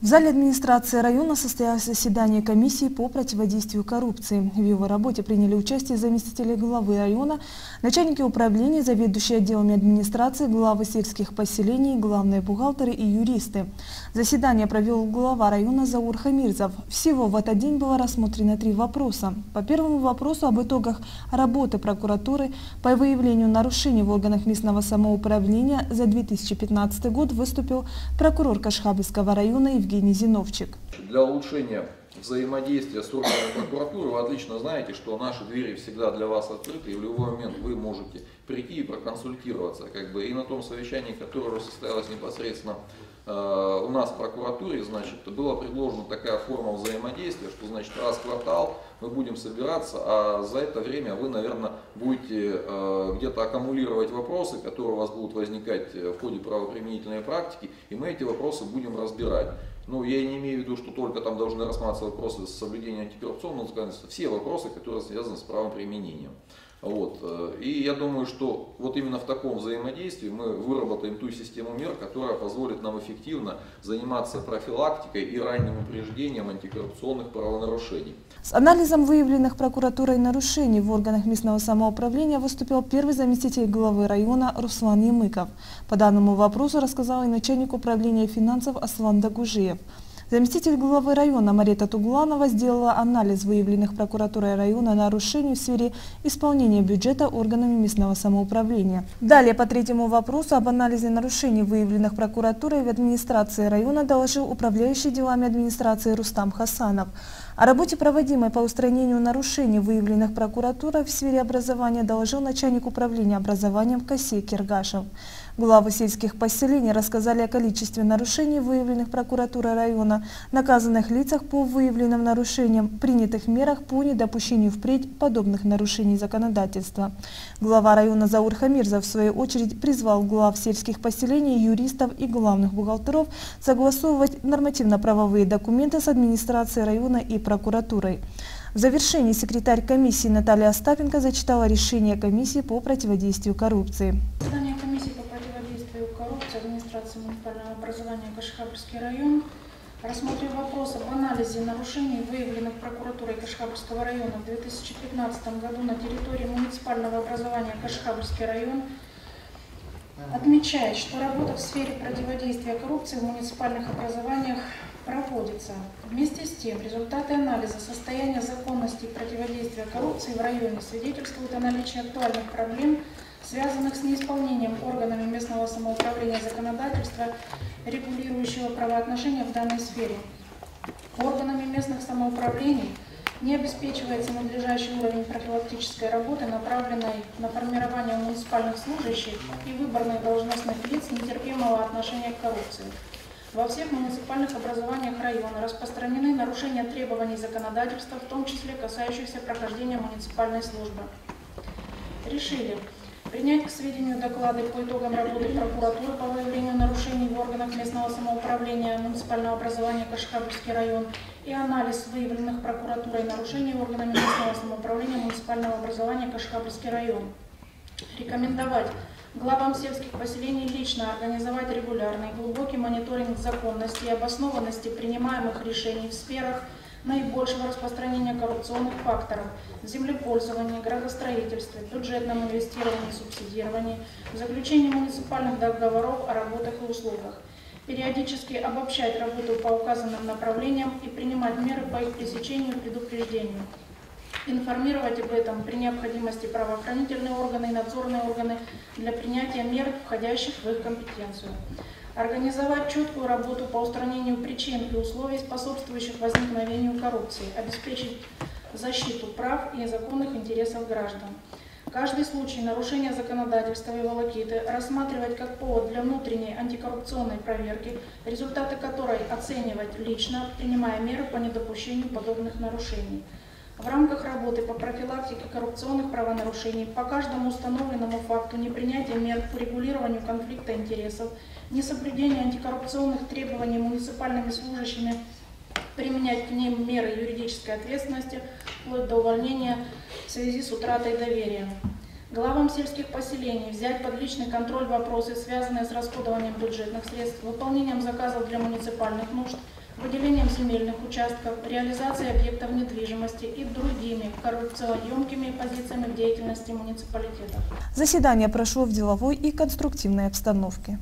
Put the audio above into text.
В зале администрации района состоялось заседание комиссии по противодействию коррупции. В его работе приняли участие заместители главы района, начальники управления, заведующие отделами администрации, главы сельских поселений, главные бухгалтеры и юристы. Заседание провел глава района Заур Хамирзов. Всего в этот день было рассмотрено три вопроса. По первому вопросу об итогах работы прокуратуры по выявлению нарушений в органах местного самоуправления за 2015 год выступил прокурор Кашхабовского района Евгений Евгений Зиновчик. Для улучшения взаимодействия с органами прокуратуры вы отлично знаете, что наши двери всегда для вас открыты, и в любой момент вы можете прийти и проконсультироваться. Как бы, и на том совещании, которое состоялось непосредственно у нас в прокуратуре, значит, была предложена такая форма взаимодействия, что значит раз в квартал мы будем собираться, а за это время вы, наверное, будете э, где-то аккумулировать вопросы, которые у вас будут возникать в ходе правоприменительной практики, и мы эти вопросы будем разбирать. Ну, я не имею в виду, что только там должны рассматриваться вопросы соблюдения антикоррупционного законодательства, все вопросы, которые связаны с правоприменением. Вот. Э, и я думаю, что вот именно в таком взаимодействии мы выработаем ту систему мер, которая позволит нам эффективно заниматься профилактикой и ранним упреждением антикоррупционных правонарушений. С анализом выявленных прокуратурой нарушений в органах местного самоуправления выступил первый заместитель главы района Руслан Емыков. По данному вопросу рассказал и начальник управления финансов Аслан Дагужиев. Заместитель главы района Марета Тугланова сделала анализ выявленных прокуратурой района нарушений в сфере исполнения бюджета органами местного самоуправления. Далее по третьему вопросу об анализе нарушений, выявленных прокуратурой в администрации района, доложил управляющий делами администрации Рустам Хасанов. О работе, проводимой по устранению нарушений, выявленных прокуратурой в сфере образования, доложил начальник управления образованием Кассей Киргашев. Главы сельских поселений рассказали о количестве нарушений, выявленных прокуратурой района, наказанных лицах по выявленным нарушениям, принятых мерах по недопущению впредь подобных нарушений законодательства. Глава района Заур Хамирза в свою очередь призвал глав сельских поселений, юристов и главных бухгалтеров согласовывать нормативно-правовые документы с администрацией района и прокуратурой. В завершении секретарь комиссии Наталья Остапенко зачитала решение комиссии по противодействию коррупции администрации муниципального образования Кашхабрский район рассмотрел вопрос об анализе нарушений, выявленных прокуратурой Кашхабрского района в 2015 году на территории муниципального образования Кашхабрский район, отмечает, что работа в сфере противодействия коррупции в муниципальных образованиях проводится. Вместе с тем, результаты анализа состояния законности и противодействия коррупции в районе свидетельствуют о наличии актуальных проблем связанных с неисполнением органами местного самоуправления законодательства, регулирующего правоотношения в данной сфере. Органами местных самоуправлений не обеспечивается надлежащий уровень профилактической работы, направленной на формирование муниципальных служащих и выборных должностных лиц нетерпимого отношения к коррупции. Во всех муниципальных образованиях района распространены нарушения требований законодательства, в том числе касающихся прохождения муниципальной службы. Решили Принять к сведению доклады по итогам работы прокуратуры по выявлению нарушений в органах местного самоуправления муниципального образования Кашхабурский район и анализ выявленных прокуратурой нарушений в органах местного самоуправления муниципального образования Кашхабурский район. Рекомендовать главам сельских поселений лично организовать регулярный глубокий мониторинг законности и обоснованности принимаемых решений в сферах – наибольшего распространения коррупционных факторов в землепользовании, градостроительстве, бюджетном инвестировании, субсидировании, заключении муниципальных договоров о работах и услугах, периодически обобщать работу по указанным направлениям и принимать меры по их пресечению и предупреждению, информировать об этом при необходимости правоохранительные органы и надзорные органы для принятия мер, входящих в их компетенцию организовать четкую работу по устранению причин и условий, способствующих возникновению коррупции, обеспечить защиту прав и законных интересов граждан. Каждый случай нарушения законодательства и волокиты рассматривать как повод для внутренней антикоррупционной проверки, результаты которой оценивать лично, принимая меры по недопущению подобных нарушений. В рамках работы по профилактике коррупционных правонарушений по каждому установленному факту непринятия мер по регулированию конфликта интересов несоблюдение антикоррупционных требований муниципальными служащими, применять к ним меры юридической ответственности, вплоть до увольнения в связи с утратой доверия. Главам сельских поселений взять под личный контроль вопросы, связанные с расходованием бюджетных средств, выполнением заказов для муниципальных нужд, выделением земельных участков, реализацией объектов недвижимости и другими коррупционеемкими позициями в деятельности муниципалитетов. Заседание прошло в деловой и конструктивной обстановке.